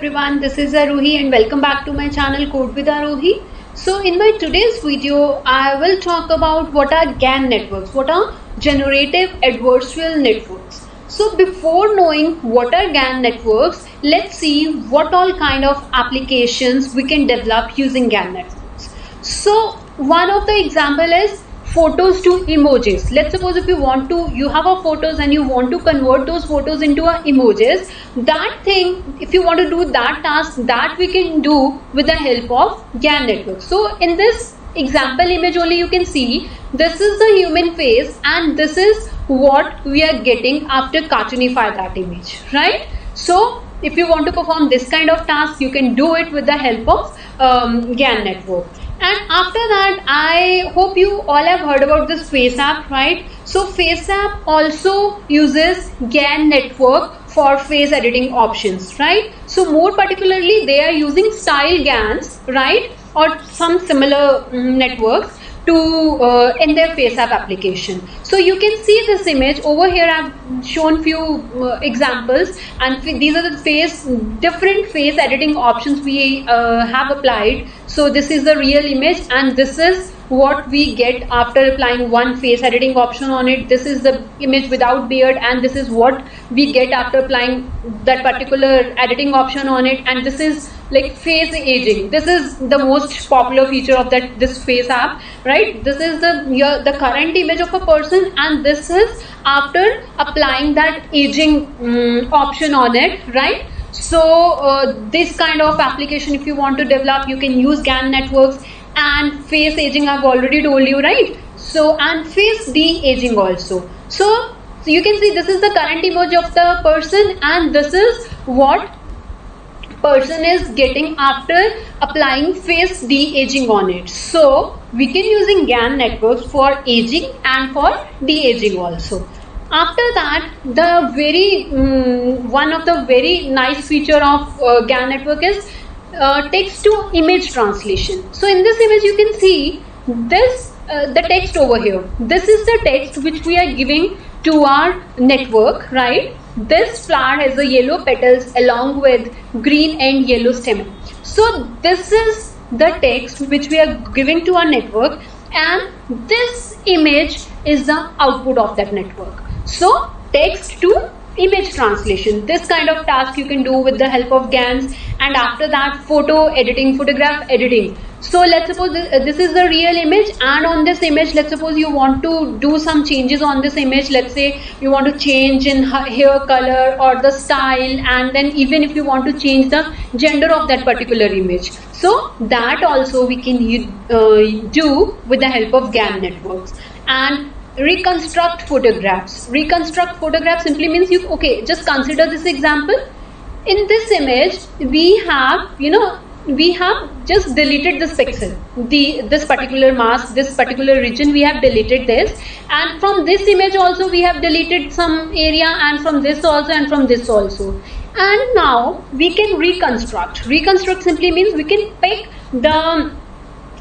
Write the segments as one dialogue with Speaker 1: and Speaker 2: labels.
Speaker 1: everyone, this is Aarohi and welcome back to my channel Code with Aarohi. So in my today's video, I will talk about what are GAN networks, what are generative adversarial networks. So before knowing what are GAN networks, let's see what all kind of applications we can develop using GAN networks. So one of the example is photos to emojis. Let's suppose if you want to you have a photos and you want to convert those photos into a emojis that thing if you want to do that task that we can do with the help of GAN network. So in this example image only you can see this is the human face and this is what we are getting after cartoonify that image right? So if you want to perform this kind of task you can do it with the help of um, GAN network and after that I hope you all have heard about this FaceApp right? So FaceApp also uses GAN network for face editing options right? So more particularly they are using style GANs right? Or some similar mm, networks to uh, in their FaceApp application. So you can see this image over here. I've shown few uh, examples, and these are the face different face editing options we uh, have applied. So this is the real image, and this is what we get after applying one face editing option on it. This is the image without beard and this is what we get after applying that particular editing option on it. And this is like face aging. This is the most popular feature of that this face app right? This is the your, the current image of a person and this is after applying that aging um, option on it right? So uh, this kind of application if you want to develop you can use GAN networks and face aging I've already told you right? So and face de-aging also. So, so you can see this is the current image of the person and this is what person is getting after applying face de-aging on it. So we can using GAN networks for aging and for de-aging also. After that the very um, one of the very nice feature of uh, GAN network is uh, text to image translation. So in this image you can see this uh, the text over here. This is the text which we are giving to our network, right? This flower has a yellow petals along with green and yellow stem. So this is the text which we are giving to our network and this image is the output of that network. So text to image translation. This kind of task you can do with the help of GANs and after that photo editing photograph editing. So let's suppose this is the real image and on this image let's suppose you want to do some changes on this image. Let's say you want to change in hair color or the style and then even if you want to change the gender of that particular image. So that also we can uh, do with the help of GAN networks. And reconstruct photographs. Reconstruct photographs simply means you okay just consider this example. In this image we have you know we have just deleted this pixel. The this particular mask this particular region we have deleted this. And from this image also we have deleted some area and from this also and from this also. And now we can reconstruct. Reconstruct simply means we can pick the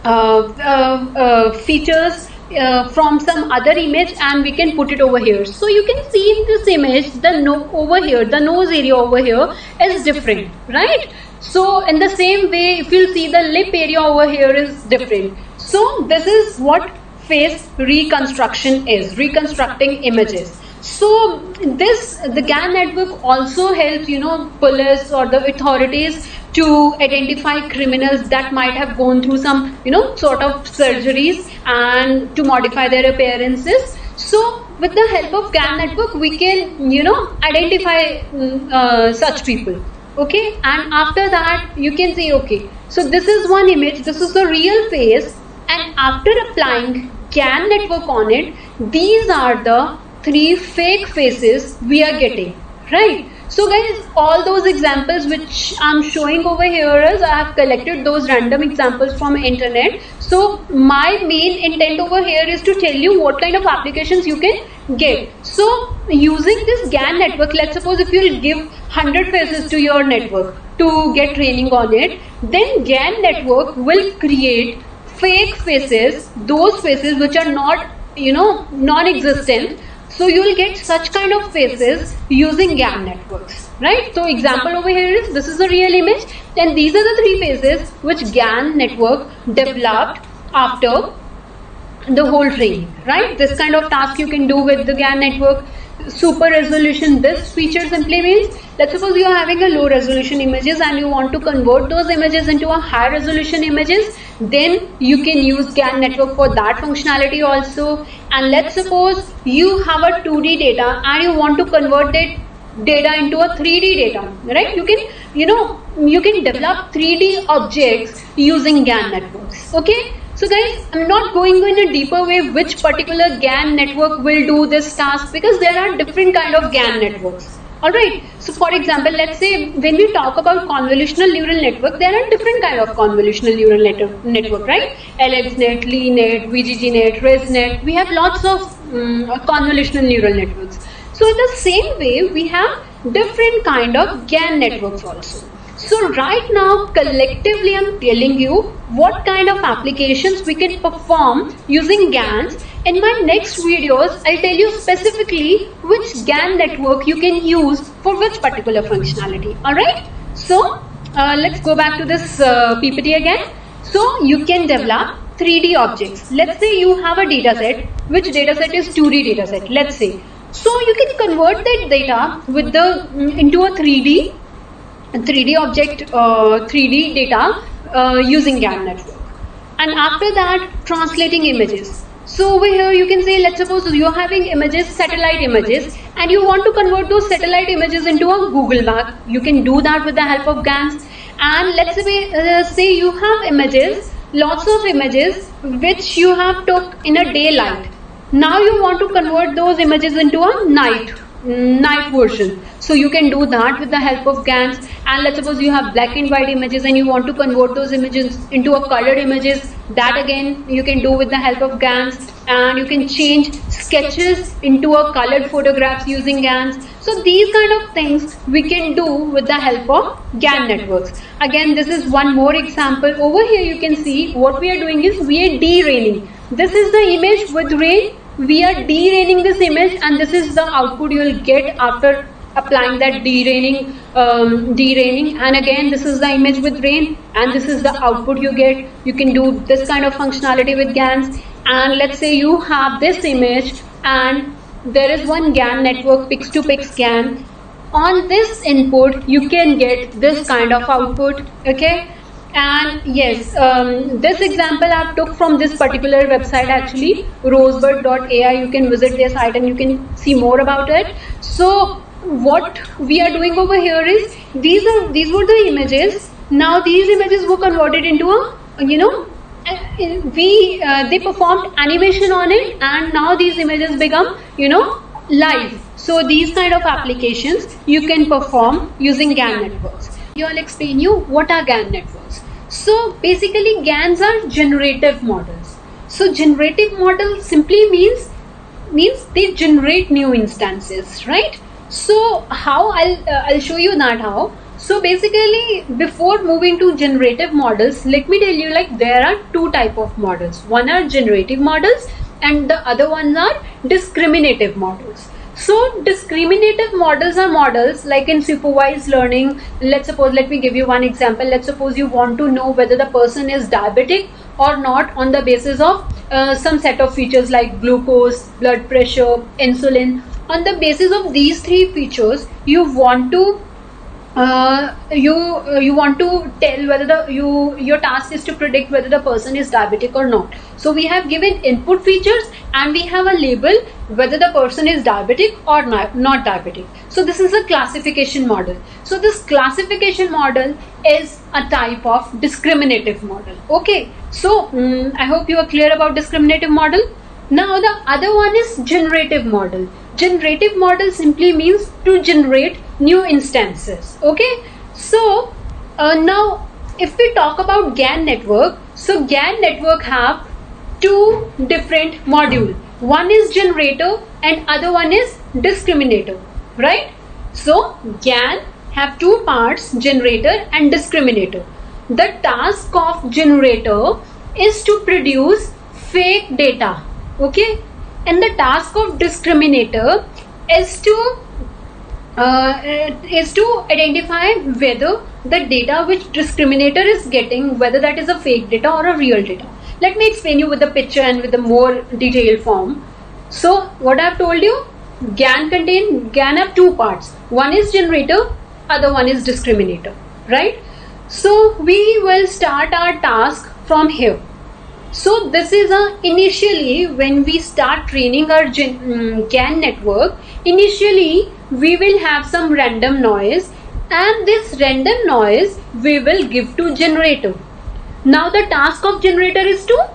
Speaker 1: uh, uh, uh, features uh, from some other image and we can put it over here. So you can see in this image the no over here the nose area over here is different right? So in the same way if you see the lip area over here is different. So this is what face reconstruction is reconstructing images so this the GAN network also helps you know police or the authorities to identify criminals that might have gone through some you know sort of surgeries and to modify their appearances. So with the help of GAN network we can you know identify mm, uh, such people okay? And after that you can say okay so this is one image this is the real face and after applying GAN network on it these are the three fake faces we are getting right? So guys all those examples which i'm showing over here is i have collected those random examples from internet. So my main intent over here is to tell you what kind of applications you can get. So using this GAN network let's suppose if you'll give 100 faces to your network to get training on it then GAN network will create fake faces those faces which are not you know non-existent So you will get such kind of faces using GAN networks, right? So example over here is this is a real image and these are the three faces which GAN network developed after the whole training, right? This kind of task you can do with the GAN network super resolution this feature simply means let's suppose you are having a low resolution images and you want to convert those images into a high resolution images then you can use GAN network for that functionality also. And let's suppose you have a 2D data and you want to convert that data into a 3D data right? You can you know you can develop 3D objects using GAN networks okay so guys, I'm not going in a deeper way which particular GAN network will do this task because there are different kind of GAN networks. Alright, so for example, let's say when we talk about convolutional neural network, there are different kind of convolutional neural net network, right? AlexNet, LeNet, VGGNet, ResNet, we have lots of um, convolutional neural networks. So in the same way, we have different kind of GAN networks also. So right now collectively I'm telling you what kind of applications we can perform using GANs. In my next videos I'll tell you specifically which GAN network you can use for which particular functionality. Alright. So uh, let's go back to this uh, PPT again. So you can develop 3D objects. Let's say you have a dataset. Which dataset is 2D dataset? Let's say. So you can convert that data with the mm, into a 3D 3D object, uh, 3D data uh, using GAN network. And after that, translating images. So over here you can say, let's suppose you're having images, satellite images, and you want to convert those satellite images into a Google map. You can do that with the help of GANs. And let's say, uh, say you have images, lots of images, which you have took in a daylight. Now you want to convert those images into a night night version. So you can do that with the help of GANs. And let's suppose you have black and white images and you want to convert those images into a colored images. That again you can do with the help of GANs. And you can change sketches into a colored photographs using GANs. So these kind of things we can do with the help of GAN networks. Again this is one more example. Over here you can see what we are doing is we are deraining this is the image with rain we are deraining this image and this is the output you will get after applying that deraining um, deraining. And again this is the image with rain and this is the output you get. You can do this kind of functionality with GANs. And let's say you have this image and there is one GAN network pix to pix GAN. On this input you can get this kind of output okay and yes um, this example I've took from this particular website actually rosebud.ai you can visit their site and you can see more about it. So what we are doing over here is these are these were the images. Now these images were converted into a you know we uh, they performed animation on it and now these images become you know live. So these kind of applications you can perform using GAN networks here I'll explain you what are GAN networks. So basically GANs are generative models. So generative model simply means means they generate new instances, right? So how I'll uh, I'll show you that how. So basically before moving to generative models, let me tell you like there are two type of models. One are generative models and the other ones are discriminative models. So discriminative models are models like in supervised learning. Let's suppose, let me give you one example. Let's suppose you want to know whether the person is diabetic or not on the basis of uh, some set of features like glucose, blood pressure, insulin. On the basis of these three features, you want to uh, you uh, you want to tell whether the you your task is to predict whether the person is diabetic or not. So we have given input features and we have a label whether the person is diabetic or not, not diabetic. So this is a classification model. So this classification model is a type of discriminative model. Okay. So um, i hope you are clear about discriminative model. Now the other one is generative model generative model simply means to generate new instances okay? So uh, now if we talk about GAN network so GAN network have two different module. One is generator and other one is discriminator right? So GAN have two parts generator and discriminator. The task of generator is to produce fake data okay and the task of discriminator is to uh, is to identify whether the data which discriminator is getting whether that is a fake data or a real data. Let me explain you with the picture and with a more detailed form. So what i've told you GAN contain GAN have two parts. One is generator other one is discriminator right? So we will start our task from here so this is a initially when we start training our GAN network initially we will have some random noise and this random noise we will give to generator. Now the task of generator is to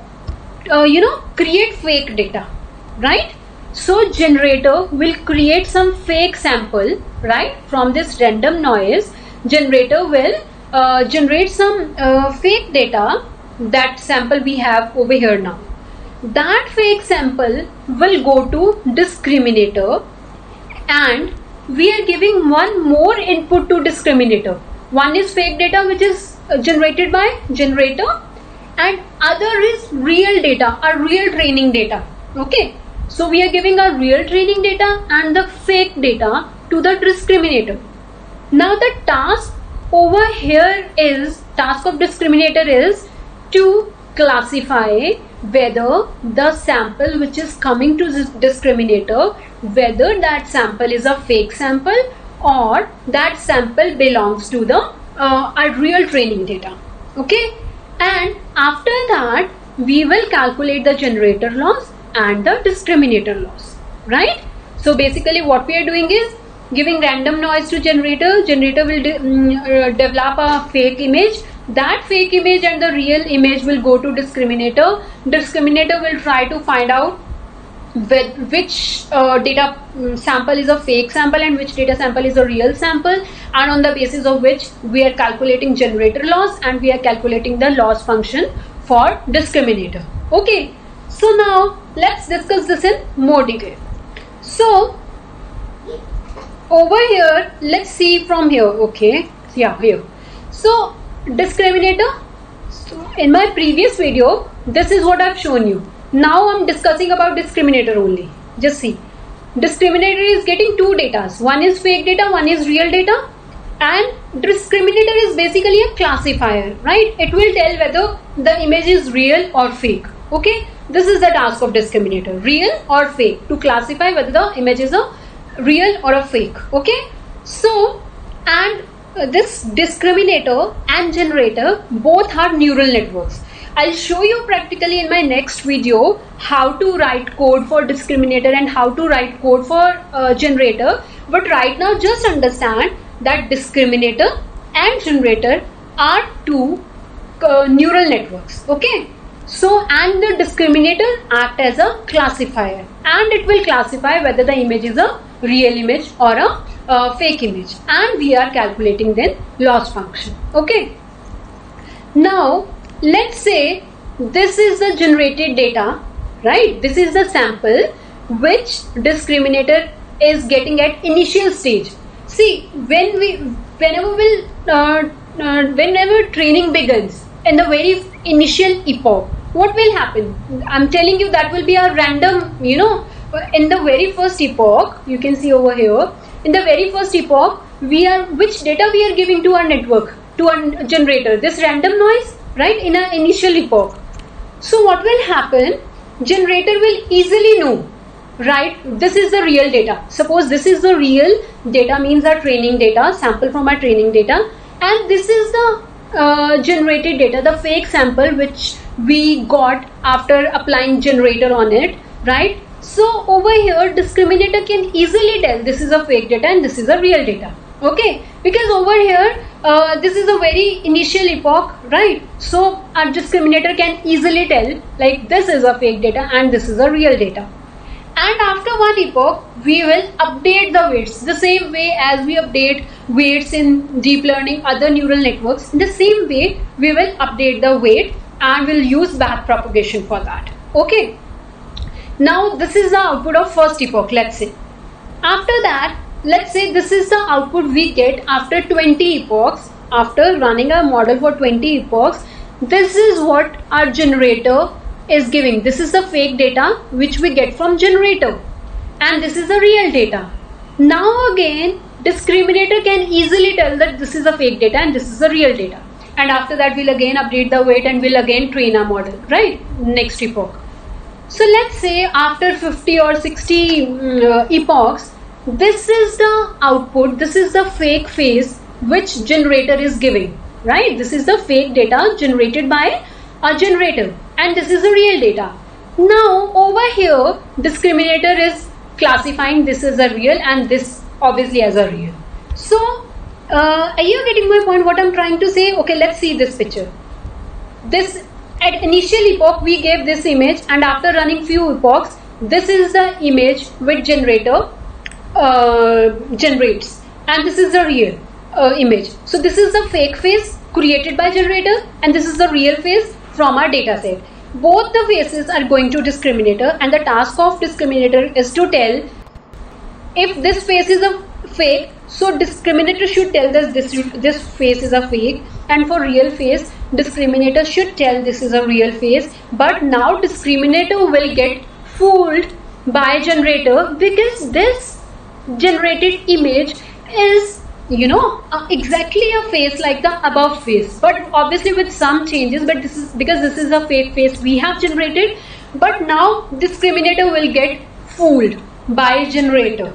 Speaker 1: uh, you know create fake data right? So generator will create some fake sample right from this random noise. Generator will uh, generate some uh, fake data that sample we have over here now. That fake sample will go to discriminator and we are giving one more input to discriminator. One is fake data which is uh, generated by generator and other is real data or real training data. Okay? So we are giving a real training data and the fake data to the discriminator. Now the task over here is task of discriminator is to classify whether the sample which is coming to this discriminator whether that sample is a fake sample or that sample belongs to the uh, real training data. Okay? And after that we will calculate the generator loss and the discriminator loss. Right? So basically what we are doing is giving random noise to generator. Generator will de um, develop a fake image that fake image and the real image will go to discriminator. Discriminator will try to find out which uh, data mm, sample is a fake sample and which data sample is a real sample and on the basis of which we are calculating generator loss and we are calculating the loss function for discriminator. Okay. So now let's discuss this in more detail. So over here let's see from here. Okay. Yeah here. So discriminator. So in my previous video this is what I've shown you. Now I'm discussing about discriminator only. Just see. Discriminator is getting two data. One is fake data one is real data. And discriminator is basically a classifier right? It will tell whether the image is real or fake. Okay? This is the task of discriminator. Real or fake. To classify whether the image is a real or a fake. Okay? So and this discriminator and generator both are neural networks. I'll show you practically in my next video how to write code for discriminator and how to write code for uh, generator. But right now just understand that discriminator and generator are two uh, neural networks. Okay. So and the discriminator act as a classifier and it will classify whether the image is a real image or a uh, fake image. And we are calculating then loss function. Okay? Now let's say this is the generated data right? This is the sample which discriminator is getting at initial stage. See when we whenever will uh, uh, whenever training begins in the very initial epoch what will happen? I'm telling you that will be a random you know in the very first epoch you can see over here in the very first epoch we are which data we are giving to our network to our generator? This random noise right in our initial epoch. So what will happen? Generator will easily know right this is the real data. Suppose this is the real data means our training data sample from our training data and this is the uh, generated data the fake sample which we got after applying generator on it right so over here discriminator can easily tell this is a fake data and this is a real data. Okay, because over here uh, this is a very initial epoch, right? So our discriminator can easily tell like this is a fake data and this is a real data. And after one epoch, we will update the weights the same way as we update weights in deep learning, other neural networks. In the same way, we will update the weight and we'll use back propagation for that. Okay. Now this is the output of first epoch, let's say. After that, let's say this is the output we get after 20 epochs. After running a model for 20 epochs, this is what our generator is giving. This is the fake data which we get from generator. And this is the real data. Now again discriminator can easily tell that this is a fake data and this is the real data. And after that we'll again update the weight and we'll again train our model right? Next epoch so let's say after 50 or 60 mm, uh, epochs this is the output this is the fake phase which generator is giving right? This is the fake data generated by a generator and this is the real data. Now over here discriminator is classifying this as a real and this obviously as a real. So uh, are you getting my point? What i'm trying to say okay let's see this picture. This at initial epoch we gave this image and after running few epochs this is the image which generator uh, generates. And this is the real uh, image. So this is the fake face created by generator and this is the real face from our data set. Both the faces are going to discriminator and the task of discriminator is to tell if this face is a fake. So discriminator should tell that this this face is a fake. And for real face discriminator should tell this is a real face. But now discriminator will get fooled by generator because this generated image is you know uh, exactly a face like the above face. But obviously with some changes but this is because this is a fake face we have generated. But now discriminator will get fooled by generator.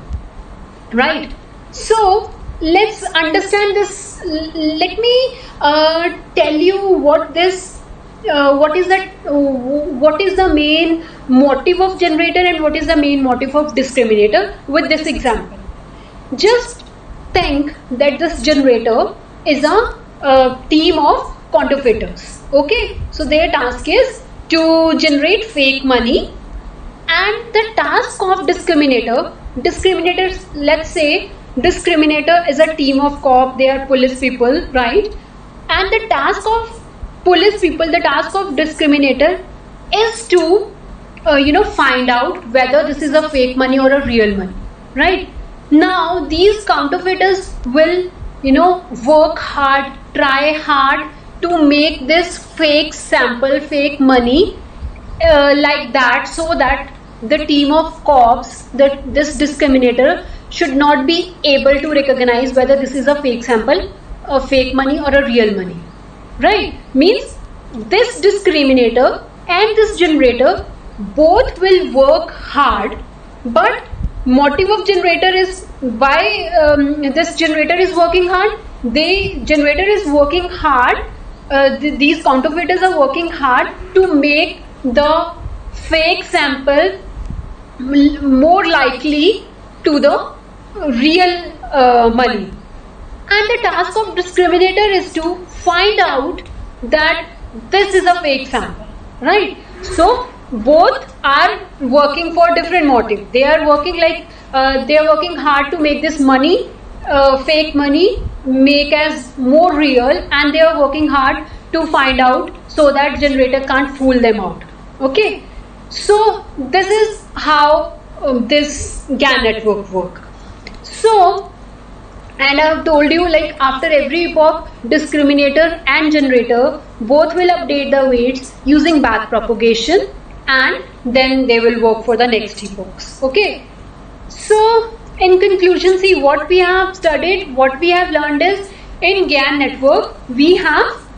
Speaker 1: Right so let's understand this. Let me uh, tell you what this uh, what is that uh, what is the main motive of generator and what is the main motive of discriminator with this example. Just think that this generator is a, a team of counterfeiters okay? So their task is to generate fake money and the task of discriminator discriminators let's say discriminator is a team of cop they are police people right? And the task of police people the task of discriminator is to uh, you know find out whether this is a fake money or a real money right? Now these counterfeiters will you know work hard try hard to make this fake sample fake money uh, like that so that the team of cops that this discriminator should not be able to recognize whether this is a fake sample a fake money or a real money. Right? Means this discriminator and this generator both will work hard but motive of generator is why um, this generator is working hard? They generator is working hard uh, th these counterfeiters are working hard to make the fake sample more likely to the real uh, money. And the task of discriminator is to find out that this is a fake sample right? So both are working for different motive. They are working like uh, they are working hard to make this money uh, fake money make as more real and they are working hard to find out so that generator can't fool them out okay? So this is how um, this GAN network work so and I have told you like after every epoch discriminator and generator both will update the weights using back propagation and then they will work for the next epochs. Okay? So in conclusion see what we have studied what we have learned is in GAN network we have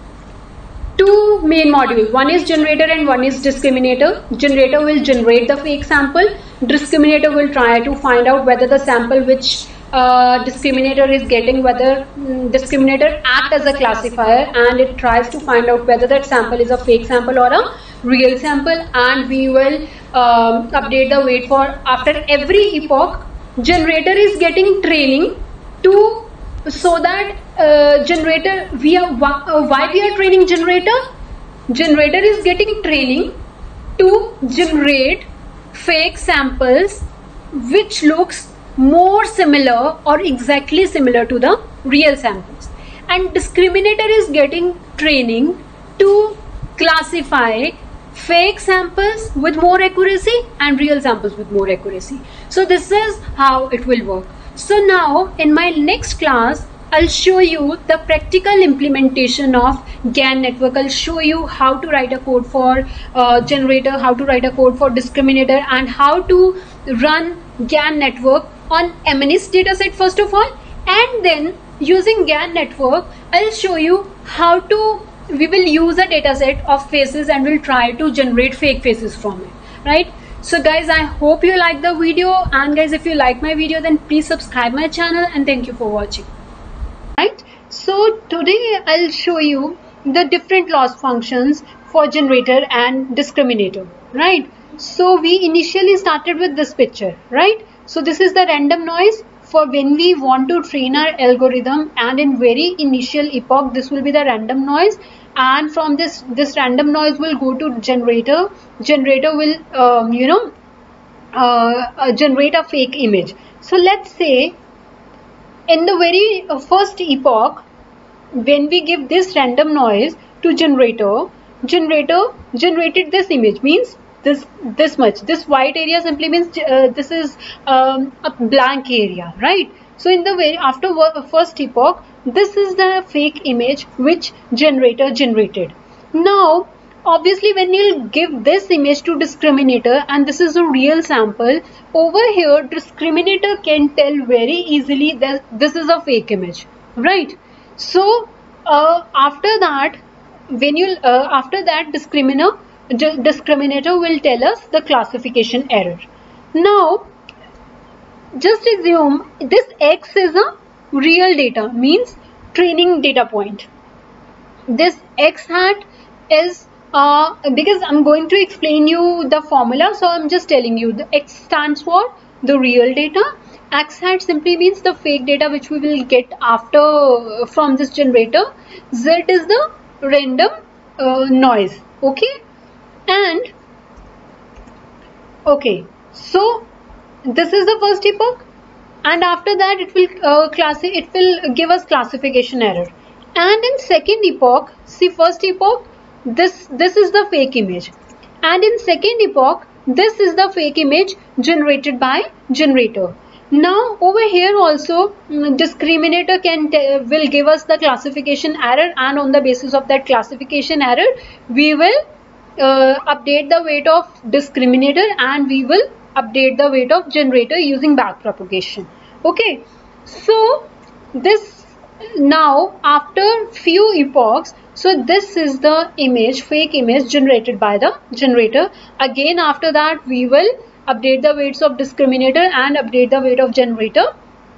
Speaker 1: two main modules one is generator and one is discriminator. Generator will generate the fake sample. Discriminator will try to find out whether the sample which uh, discriminator is getting whether um, discriminator act as a classifier and it tries to find out whether that sample is a fake sample or a real sample. And we will um, update the weight for after every epoch. Generator is getting training to so that uh, generator we are uh, why we are training generator generator is getting training to generate fake samples which looks more similar or exactly similar to the real samples and discriminator is getting training to classify fake samples with more accuracy and real samples with more accuracy. So this is how it will work. So now in my next class, I'll show you the practical implementation of GAN network. I'll show you how to write a code for uh, generator, how to write a code for discriminator and how to run GAN network on MNIST dataset first of all and then using GAN network I'll show you how to we will use a dataset of faces and we'll try to generate fake faces from it right so guys I hope you like the video and guys if you like my video then please subscribe my channel and thank you for watching. Right? So today I'll show you the different loss functions for generator and discriminator. Right? So we initially started with this picture. Right? So this is the random noise for when we want to train our algorithm and in very initial epoch this will be the random noise and from this this random noise will go to generator. Generator will um, you know uh, uh, generate a fake image. So let's say in the very uh, first epoch when we give this random noise to generator generator generated this image. Means this this much. This white area simply means uh, this is um, a blank area right so in the way after first epoch this is the fake image which generator generated now obviously when you give this image to discriminator and this is a real sample over here discriminator can tell very easily that this is a fake image right so uh, after that when you uh, after that discriminator discriminator will tell us the classification error. Now, just assume this x is a real data means training data point. This x hat is uh, because I'm going to explain you the formula so I'm just telling you the x stands for the real data. X hat simply means the fake data which we will get after from this generator. Z is the random uh, noise. Okay? And okay. So this is the first epoch and after that it will uh, class it will give us classification error. And in second epoch see first epoch this this is the fake image. And in second epoch this is the fake image generated by generator. Now over here also mm, discriminator can will give us the classification error and on the basis of that classification error we will uh, update the weight of discriminator and we will update the weight of generator using backpropagation okay. So this now after few epochs so this is the image fake image generated by the generator. Again after that we will update the weights of discriminator and update the weight of generator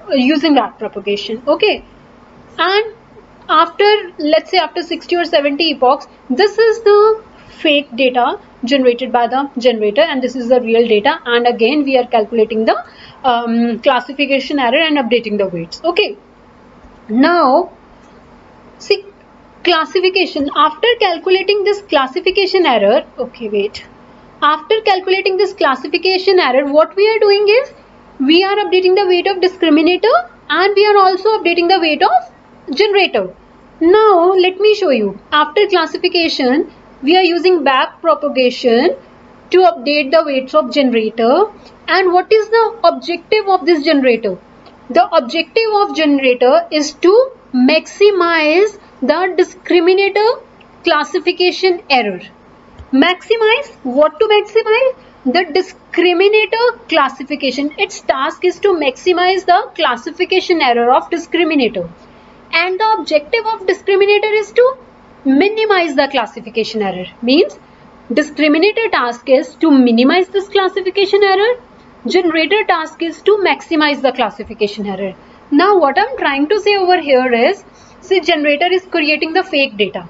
Speaker 1: uh, using backpropagation okay. And after let's say after 60 or 70 epochs this is the fake data generated by the generator and this is the real data. And again we are calculating the um, classification error and updating the weights. Okay. Now see classification. After calculating this classification error okay wait. After calculating this classification error what we are doing is we are updating the weight of discriminator and we are also updating the weight of generator. Now let me show you. After classification we are using back propagation to update the weights of generator. And what is the objective of this generator? The objective of generator is to maximize the discriminator classification error. Maximize? What to maximize? The discriminator classification. Its task is to maximize the classification error of discriminator. And the objective of discriminator is to minimize the classification error. Means discriminator task is to minimize this classification error. Generator task is to maximize the classification error. Now what i'm trying to say over here is see generator is creating the fake data.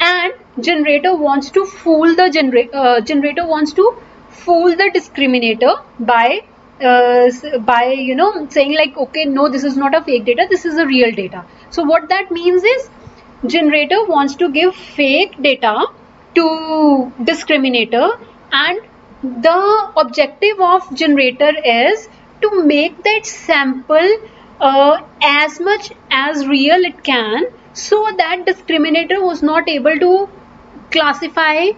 Speaker 1: And generator wants to fool the generator uh, generator wants to fool the discriminator by uh, by you know saying like okay no this is not a fake data this is a real data. So what that means is generator wants to give fake data to discriminator and the objective of generator is to make that sample uh, as much as real it can so that discriminator was not able to classify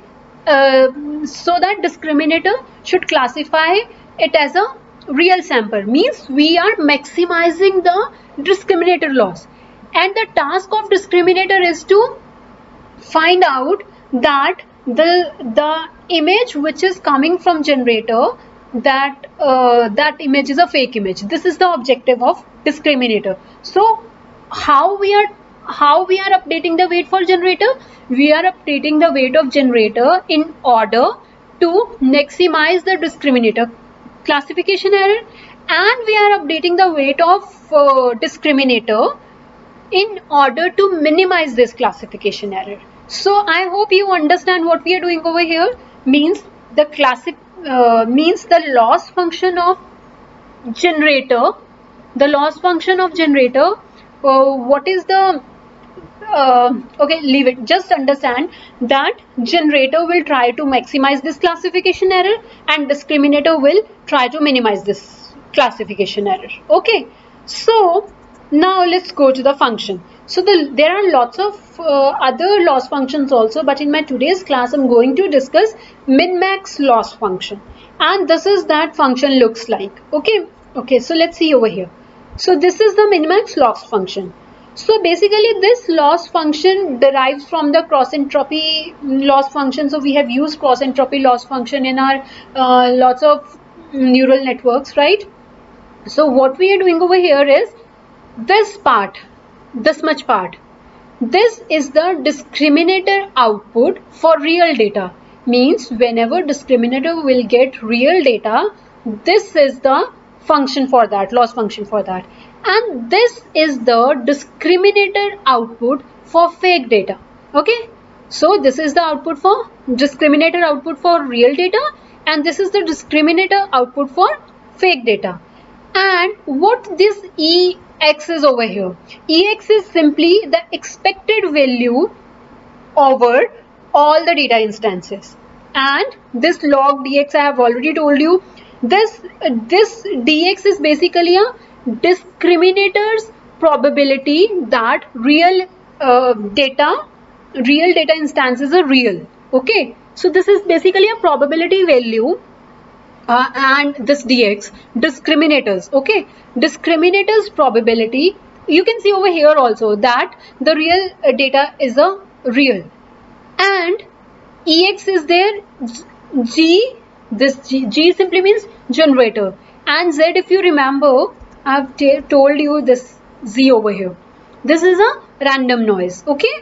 Speaker 1: uh, so that discriminator should classify it as a real sample. Means we are maximizing the discriminator loss and the task of discriminator is to find out that the the image which is coming from generator that uh, that image is a fake image. This is the objective of discriminator. So how we are how we are updating the weight for generator? We are updating the weight of generator in order to maximize the discriminator classification error. And we are updating the weight of uh, discriminator in order to minimize this classification error. So i hope you understand what we are doing over here. Means the classic uh, means the loss function of generator the loss function of generator uh, what is the uh, okay leave it. Just understand that generator will try to maximize this classification error and discriminator will try to minimize this classification error. Okay. So now let's go to the function. So the, there are lots of uh, other loss functions also but in my today's class I'm going to discuss min-max loss function. And this is that function looks like. Okay? Okay so let's see over here. So this is the min-max loss function. So basically this loss function derives from the cross entropy loss function. So we have used cross entropy loss function in our uh, lots of neural networks right? So what we are doing over here is this part this much part. This is the discriminator output for real data. Means whenever discriminator will get real data this is the function for that loss function for that. And this is the discriminator output for fake data. Okay? So this is the output for discriminator output for real data and this is the discriminator output for fake data. And what this ex is over here. Ex is simply the expected value over all the data instances. And this log dx i have already told you. This this dx is basically a discriminator's probability that real uh, data real data instances are real. Okay? So this is basically a probability value uh, and this dx discriminators okay? Discriminators probability you can see over here also that the real uh, data is a real. And ex is there g this g, g simply means generator. And z if you remember i've told you this z over here. This is a random noise okay?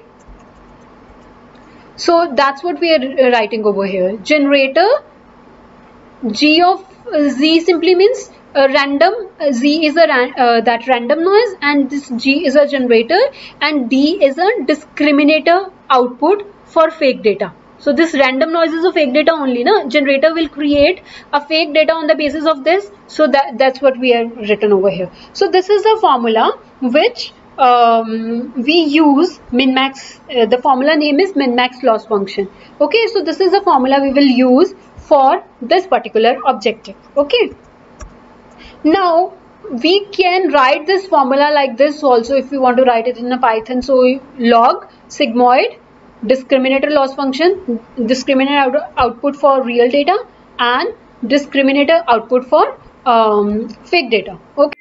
Speaker 1: So that's what we are writing over here. Generator g of z simply means a random uh, z is a uh, that random noise and this g is a generator and d is a discriminator output for fake data. So this random noise is a fake data only na? Generator will create a fake data on the basis of this. So that that's what we have written over here. So this is the formula which um, we use min-max uh, the formula name is min-max loss function. Okay so this is the formula we will use for this particular objective okay? Now we can write this formula like this also if we want to write it in a python so log sigmoid discriminator loss function discriminator out output for real data and discriminator output for um, fake data okay?